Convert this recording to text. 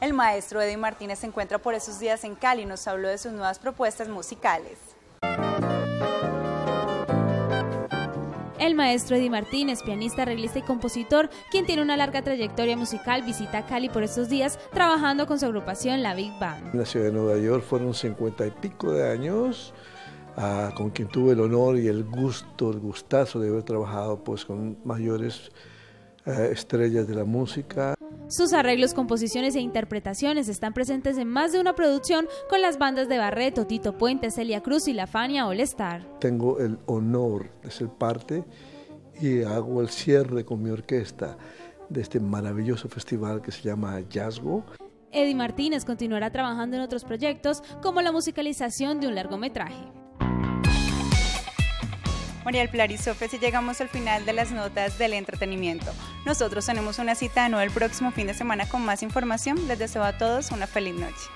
El maestro Eddie Martínez se encuentra por esos días en Cali y nos habló de sus nuevas propuestas musicales. El maestro Eddie Martínez, pianista, arreglista y compositor, quien tiene una larga trayectoria musical, visita Cali por estos días trabajando con su agrupación La Big Band. En la ciudad de Nueva York fueron cincuenta y pico de años, ah, con quien tuve el honor y el gusto, el gustazo de haber trabajado pues, con mayores eh, estrellas de la música. Sus arreglos, composiciones e interpretaciones están presentes en más de una producción con las bandas de Barreto, Tito Puente, Celia Cruz y La Fania All Star. Tengo el honor de ser parte y hago el cierre con mi orquesta de este maravilloso festival que se llama Jazzgo. Eddie Martínez continuará trabajando en otros proyectos como la musicalización de un largometraje. María del Pilar y Sofía, si llegamos al final de las notas del entretenimiento. Nosotros tenemos una cita de nuevo el próximo fin de semana con más información. Les deseo a todos una feliz noche.